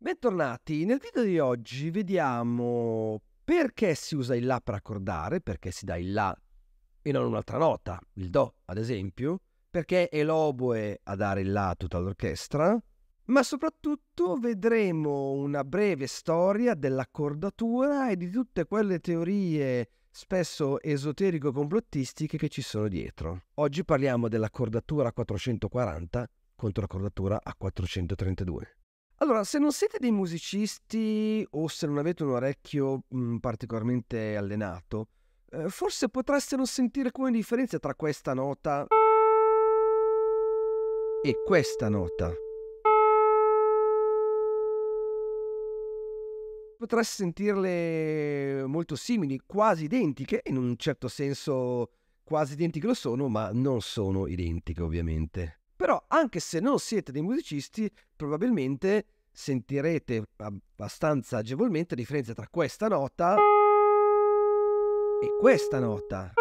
Bentornati, nel video di oggi vediamo perché si usa il La per accordare, perché si dà il La e non un'altra nota, il Do ad esempio, perché è l'oboe a dare il La a tutta l'orchestra, ma soprattutto vedremo una breve storia dell'accordatura e di tutte quelle teorie spesso esoterico-complottistiche che ci sono dietro. Oggi parliamo dell'accordatura a 440 contro l'accordatura a 432. Allora, se non siete dei musicisti o se non avete un orecchio mh, mm, particolarmente allenato, eh, forse potreste non sentire come differenza tra questa nota e questa nota. Potreste sentirle molto simili, quasi identiche, in un certo senso quasi identiche lo sono, ma non sono identiche ovviamente. Però anche se non siete dei musicisti, probabilmente sentirete abbastanza agevolmente la differenza tra questa nota e questa nota.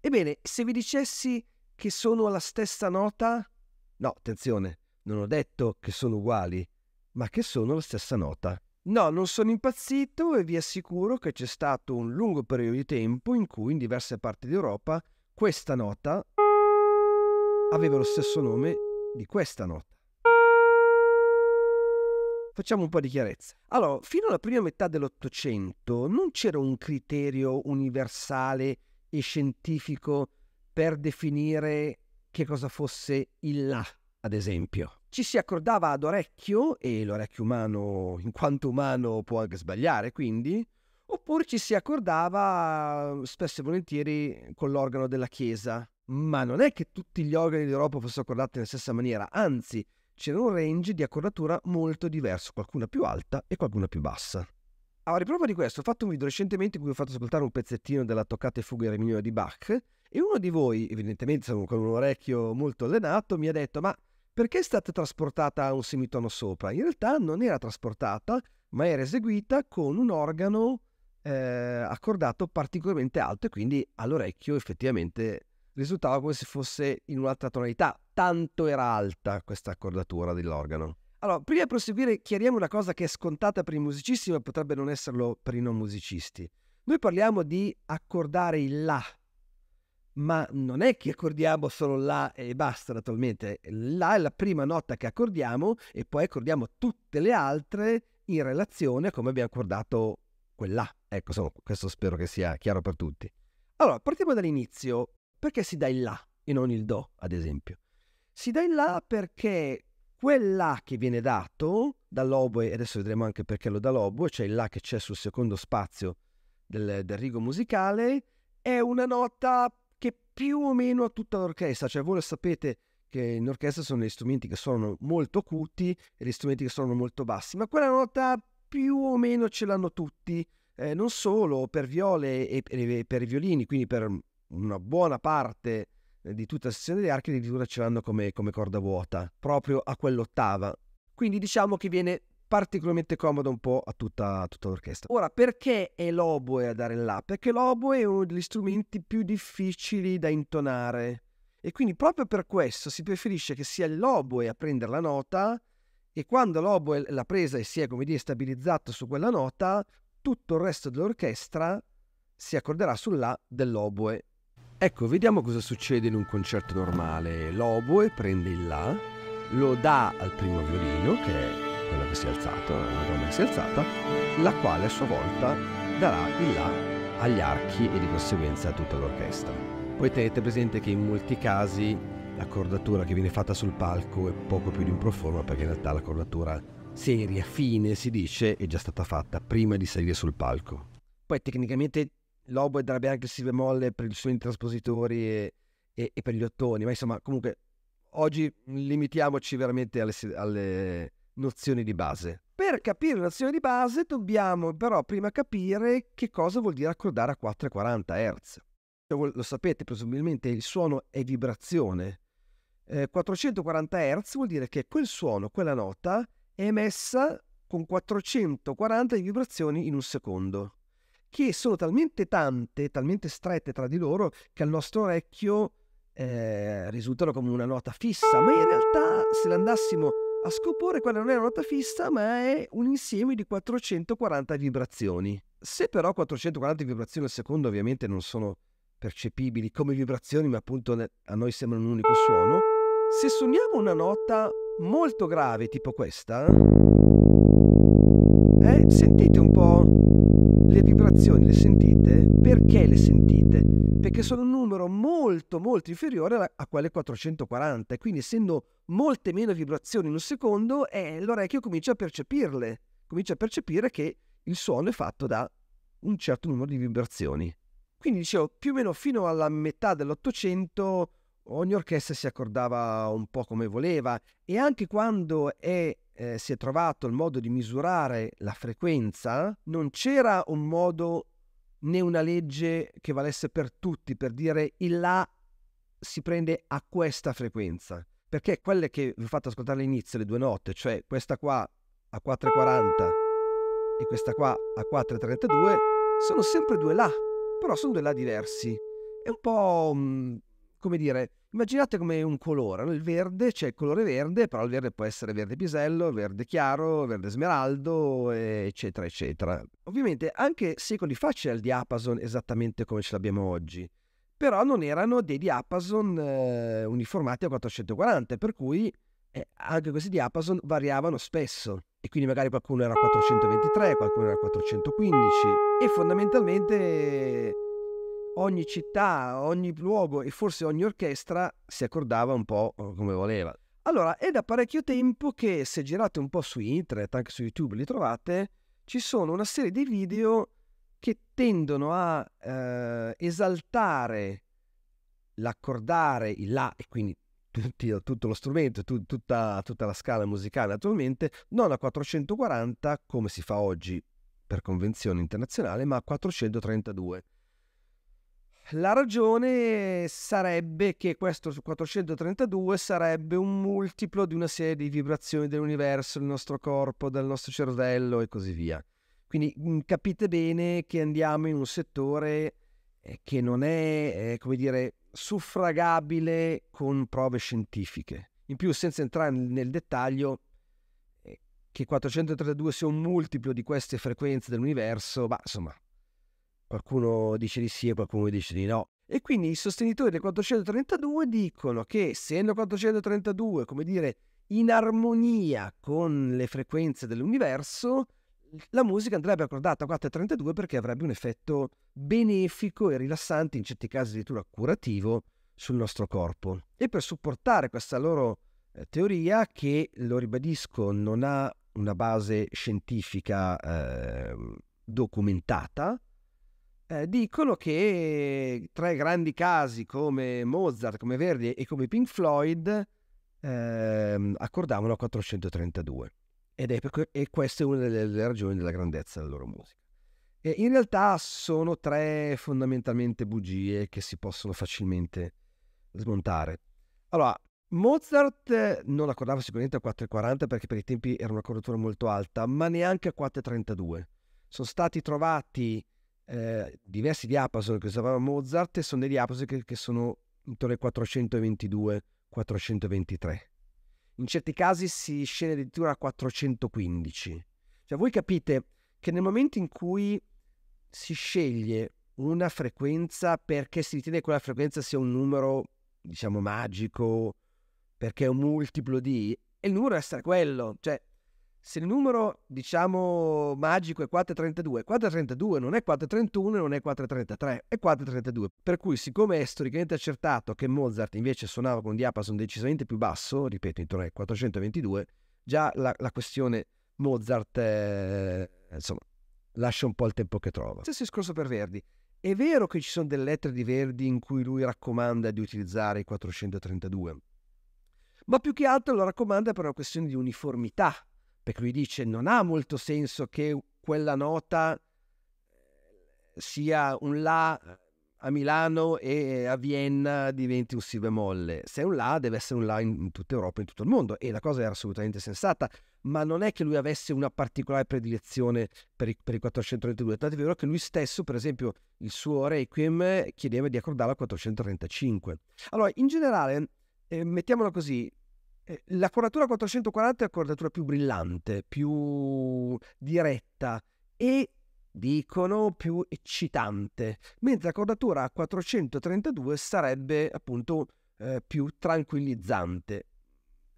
Ebbene, se vi dicessi che sono la stessa nota, no, attenzione, non ho detto che sono uguali, ma che sono la stessa nota. No, non sono impazzito e vi assicuro che c'è stato un lungo periodo di tempo in cui in diverse parti d'Europa questa nota aveva lo stesso nome di questa nota. Facciamo un po' di chiarezza. Allora, fino alla prima metà dell'Ottocento non c'era un criterio universale e scientifico per definire che cosa fosse il La, ad esempio. Ci si accordava ad orecchio, e l'orecchio umano, in quanto umano, può anche sbagliare, quindi, oppure ci si accordava spesso e volentieri con l'organo della Chiesa. Ma non è che tutti gli organi d'Europa fossero accordati nella stessa maniera, anzi c'era un range di accordatura molto diverso, qualcuna più alta e qualcuna più bassa. A riprova di questo ho fatto un video recentemente in cui ho fatto ascoltare un pezzettino della toccata e fuga Re di Bach e uno di voi, evidentemente con un orecchio molto allenato, mi ha detto ma perché è stata trasportata a un semitono sopra? In realtà non era trasportata, ma era eseguita con un organo eh, accordato particolarmente alto e quindi all'orecchio effettivamente risultava come se fosse in un'altra tonalità, tanto era alta questa accordatura dell'organo. Allora, prima di proseguire, chiariamo una cosa che è scontata per i musicisti, ma potrebbe non esserlo per i non musicisti. Noi parliamo di accordare il La, ma non è che accordiamo solo La e basta, naturalmente. La è la prima nota che accordiamo e poi accordiamo tutte le altre in relazione a come abbiamo accordato quella. Ecco, insomma, questo spero che sia chiaro per tutti. Allora, partiamo dall'inizio. Perché si dà il La e non il Do, ad esempio? Si dà il La perché quel La che viene dato dall'oboe, e adesso vedremo anche perché lo dà l'oboe, cioè il La che c'è sul secondo spazio del, del rigo musicale, è una nota che più o meno ha tutta l'orchestra. Cioè voi lo sapete che in orchestra sono gli strumenti che sono molto acuti e gli strumenti che sono molto bassi, ma quella nota più o meno ce l'hanno tutti eh, non solo per viole e per i violini, quindi per una buona parte eh, di tutta la sezione di archi addirittura ce l'hanno come, come corda vuota, proprio a quell'ottava. Quindi diciamo che viene particolarmente comodo un po' a tutta, a tutta, l'orchestra. Ora, perché è l'oboe a dare là? Perché l'oboe è uno degli strumenti più difficili da intonare e quindi proprio per questo si preferisce che sia l'oboe a prendere la nota e quando l'oboe l'ha presa e si è, come dire, stabilizzato su quella nota, tutto il resto dell'orchestra si accorderà sul La dell'oboe. Ecco, vediamo cosa succede in un concerto normale. L'oboe prende il La, lo dà al primo violino, che è quello che si è alzato, la donna che si è alzata, la quale a sua volta darà il La agli archi e di conseguenza a tutta l'orchestra. Poi tenete presente che in molti casi l'accordatura che viene fatta sul palco è poco più di un proforma perché in realtà l'accordatura seria, fine, si dice, è già stata fatta prima di salire sul palco. Poi tecnicamente l'oboe darebbe anche si bemolle per i suoi traspositori e, e, e, per gli ottoni, ma insomma comunque oggi limitiamoci veramente alle, alle nozioni di base. Per capire le nozioni di base dobbiamo però prima capire che cosa vuol dire accordare a 440 Hz. Lo sapete, presumibilmente il suono è vibrazione. Eh, 440 Hz vuol dire che quel suono, quella nota, è emessa con 440 vibrazioni in un secondo, che sono talmente tante, talmente strette tra di loro, che al nostro orecchio eh, risultano come una nota fissa, ma in realtà se l'andassimo a scomporre, quella non è una nota fissa, ma è un insieme di 440 vibrazioni. Se però 440 vibrazioni al secondo ovviamente non sono percepibili come vibrazioni, ma appunto a noi sembrano un unico suono, se suoniamo una nota molto grave tipo questa, eh, sentite un po' le vibrazioni, le sentite? Perché le sentite? Perché sono un numero molto molto inferiore a quelle 440 e quindi essendo molte meno vibrazioni in un secondo, eh, l'orecchio comincia a percepirle, comincia a percepire che il suono è fatto da un certo numero di vibrazioni. Quindi dicevo, più o meno fino alla metà dell'Ottocento ogni orchestra si accordava un po' come voleva e anche quando è, eh, si è trovato il modo di misurare la frequenza, non c'era un modo né una legge che valesse per tutti per dire il La si prende a questa frequenza. Perché quelle che vi ho fatto ascoltare all'inizio, le due note, cioè questa qua a 4,40 e questa qua a 4,32, sono sempre due La, però sono due La diversi. È un po', mm, come dire, Immaginate come un colore, il verde c'è il colore verde, però il verde può essere verde pisello, verde chiaro, verde smeraldo, eccetera, eccetera. Ovviamente anche secoli fa c'era il diapason esattamente come ce l'abbiamo oggi, però non erano dei diapason eh, uniformati a 440, per cui eh, anche questi diapason variavano spesso. E quindi magari qualcuno era 423, qualcuno era 415 e fondamentalmente ogni città, ogni luogo e forse ogni orchestra si accordava un po' come voleva. Allora, è da parecchio tempo che se girate un po' su internet, anche su YouTube li trovate, ci sono una serie di video che tendono a eh, esaltare l'accordare il La e quindi tutti, tutto lo strumento, tu, tutta, tutta la scala musicale naturalmente, non a 440 come si fa oggi per convenzione internazionale, ma a 432. La ragione sarebbe che questo su 432 sarebbe un multiplo di una serie di vibrazioni dell'universo, del nostro corpo, del nostro cervello e così via. Quindi mm, capite bene che andiamo in un settore eh, che non è, eh, come dire, suffragabile con prove scientifiche. In più, senza entrare nel dettaglio, eh, che 432 sia un multiplo di queste frequenze dell'universo, ma insomma, Qualcuno dice di sì e qualcuno dice di no. E quindi i sostenitori del 432 dicono che essendo 432, come dire, in armonia con le frequenze dell'universo, la musica andrebbe accordata a 432 perché avrebbe un effetto benefico e rilassante, in certi casi addirittura curativo, sul nostro corpo. E per supportare questa loro eh, teoria, che lo ribadisco non ha una base scientifica eh, documentata, eh, dicono che tre grandi casi come Mozart, come Verdi e come Pink Floyd eh, accordavano a 432. Ed è e questa è una delle ragioni della grandezza della loro musica. E in realtà sono tre fondamentalmente bugie che si possono facilmente smontare. Allora, Mozart non accordava sicuramente a 4,40 perché per i tempi era una correttura molto alta, ma neanche a 4,32. Sono stati trovati eh, diversi diapason che usava Mozart sono dei diapason che, che sono intorno ai 422-423. In certi casi si scende addirittura a 415. Cioè voi capite che nel momento in cui si sceglie una frequenza perché si ritiene che quella frequenza sia un numero, diciamo, magico, perché è un multiplo di, e il numero deve essere quello. Cioè, se il numero, diciamo, magico è 432, 432 non è 431 non è 433, è 432. Per cui, siccome è storicamente accertato che Mozart invece suonava con un diapason decisamente più basso, ripeto, intorno ai 422, già la, la questione Mozart, eh, insomma, lascia un po' il tempo che trova. Stesso discorso per Verdi. È vero che ci sono delle lettere di Verdi in cui lui raccomanda di utilizzare i 432, ma più che altro lo raccomanda per una questione di uniformità perché lui dice non ha molto senso che quella nota eh, sia un La a Milano e a Vienna diventi un Si bemolle. Se è un La deve essere un La in, tutta Europa, in tutto il mondo e la cosa era assolutamente sensata, ma non è che lui avesse una particolare predilezione per i, per i 432, tanto è vero che lui stesso, per esempio, il suo Requiem chiedeva di accordarlo a 435. Allora, in generale, eh, mettiamolo così, la coloratura 440 è la coloratura più brillante, più diretta e dicono più eccitante, mentre la coloratura 432 sarebbe appunto eh, più tranquillizzante.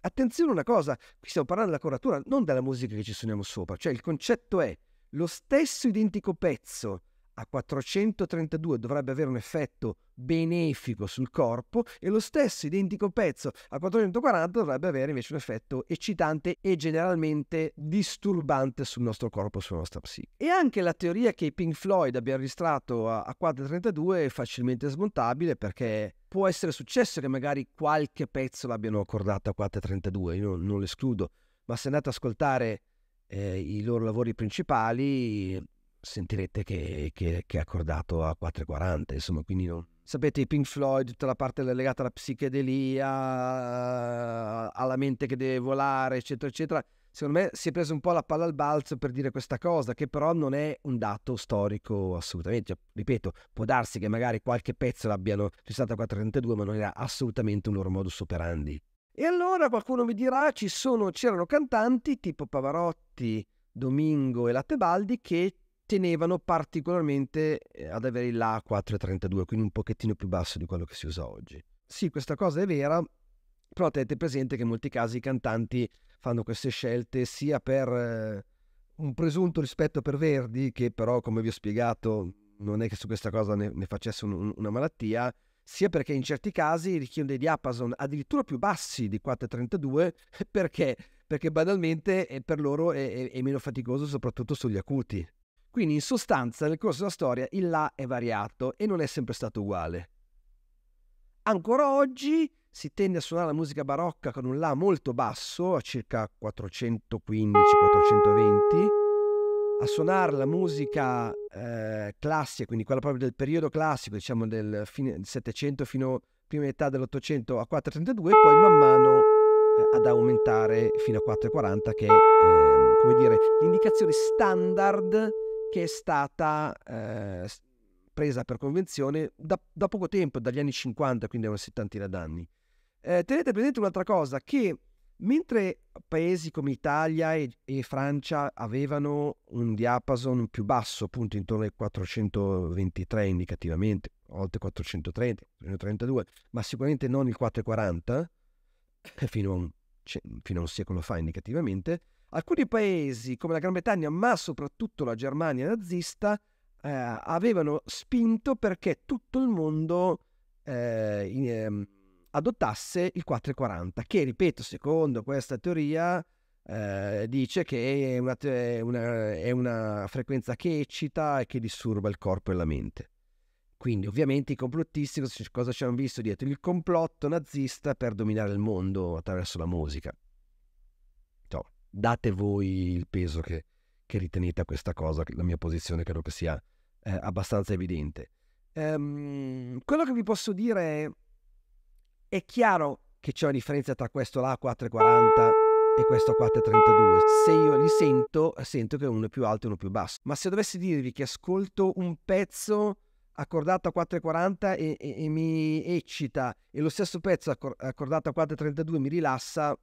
Attenzione una cosa, qui stiamo parlando della coloratura, non della musica che ci suoniamo sopra, cioè il concetto è lo stesso identico pezzo a 432 dovrebbe avere un effetto benefico sul corpo e lo stesso identico pezzo a 440 dovrebbe avere invece un effetto eccitante e generalmente disturbante sul nostro corpo, sulla nostra psiche. E anche la teoria che Pink Floyd abbiano registrato a, a 432 è facilmente smontabile perché può essere successo che magari qualche pezzo l'abbiano accordato a 432, io non, non lo escludo, ma se andate ad ascoltare eh, i loro lavori principali sentirete che, che, che, è accordato a 4,40, insomma, quindi non... Sapete, i Pink Floyd, tutta la parte legata alla psichedelia, alla mente che deve volare, eccetera, eccetera, secondo me si è preso un po' la palla al balzo per dire questa cosa, che però non è un dato storico assolutamente. Ripeto, può darsi che magari qualche pezzo l'abbiano registrato a 432, ma non era assolutamente un loro modus operandi. E allora qualcuno mi dirà, ci sono, c'erano cantanti tipo Pavarotti, Domingo e Lattebaldi che tenevano particolarmente eh, ad avere il La 432, quindi un pochettino più basso di quello che si usa oggi. Sì, questa cosa è vera, però tenete presente che in molti casi i cantanti fanno queste scelte sia per eh, un presunto rispetto per Verdi, che però, come vi ho spiegato, non è che su questa cosa ne, ne facesse un, una malattia, sia perché in certi casi richiedono dei diapason addirittura più bassi di 432, perché? Perché banalmente eh, per loro è, è, è meno faticoso soprattutto sugli acuti. Quindi in sostanza nel corso della storia il La è variato e non è sempre stato uguale. Ancora oggi si tende a suonare la musica barocca con un La molto basso, a circa 415-420, a suonare la musica eh, classica, quindi quella proprio del periodo classico, diciamo del, fine, del 700 fino a prima metà dell'Ottocento a 432 e poi man mano eh, ad aumentare fino a 440 che è, eh, come dire, l'indicazione standard che è stata eh, presa per convenzione da, da, poco tempo, dagli anni 50, quindi una settantina d'anni. Eh, tenete presente un'altra cosa, che mentre paesi come Italia e, e, Francia avevano un diapason più basso, appunto intorno ai 423 indicativamente, oltre 430, 432, ma sicuramente non il 440, fino a un, fino a un secolo fa indicativamente, Alcuni paesi come la Gran Bretagna, ma soprattutto la Germania nazista, eh, avevano spinto perché tutto il mondo eh, in, eh, adottasse il 440, che ripeto, secondo questa teoria, eh, dice che è una, è, una, è una frequenza che eccita e che disturba il corpo e la mente. Quindi ovviamente i complottisti cosa ci hanno visto dietro? Il complotto nazista per dominare il mondo attraverso la musica date voi il peso che, che, ritenete a questa cosa, la mia posizione credo che sia eh, abbastanza evidente. Um, quello che vi posso dire è, è chiaro che c'è una differenza tra questo là 440 e questo 432. Se io li sento, sento che uno è più alto e uno più basso. Ma se dovessi dirvi che ascolto un pezzo accordato a 440 e, e, e mi eccita e lo stesso pezzo accordato a 432 mi rilassa,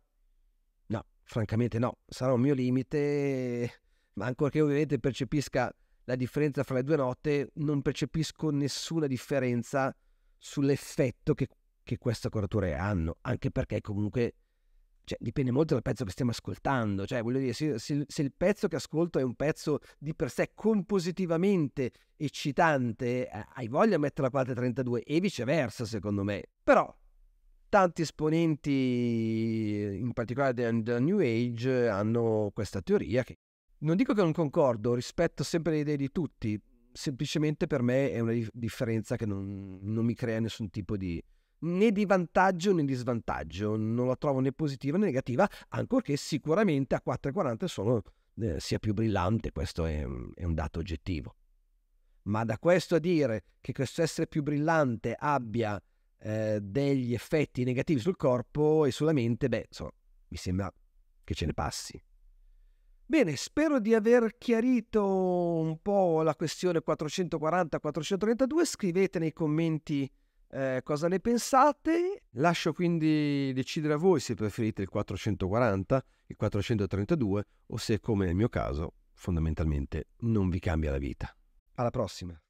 Francamente no, sarà un mio limite, ma ancorché ovviamente percepisca la differenza fra le due note, non percepisco nessuna differenza sull'effetto che, che queste colorature hanno, anche perché comunque cioè, dipende molto dal pezzo che stiamo ascoltando, cioè voglio dire, se, se, se, il pezzo che ascolto è un pezzo di per sé compositivamente eccitante, eh, hai voglia di mettere la 432 e viceversa secondo me, però tanti esponenti, in particolare della New Age, hanno questa teoria che non dico che non concordo, rispetto sempre le idee di tutti, semplicemente per me è una differenza che non, non mi crea nessun tipo di né di vantaggio né di svantaggio, non la trovo né positiva né negativa, ancorché sicuramente a 4,40 sono, eh, sia più brillante, questo è, è un dato oggettivo. Ma da questo a dire che questo essere più brillante abbia eh, degli effetti negativi sul corpo e sulla mente, beh, insomma, mi sembra che ce ne passi. Bene, spero di aver chiarito un po' la questione 440-432. Scrivete nei commenti eh, cosa ne pensate. Lascio quindi decidere a voi se preferite il 440, il 432 o se, come nel mio caso, fondamentalmente non vi cambia la vita. Alla prossima!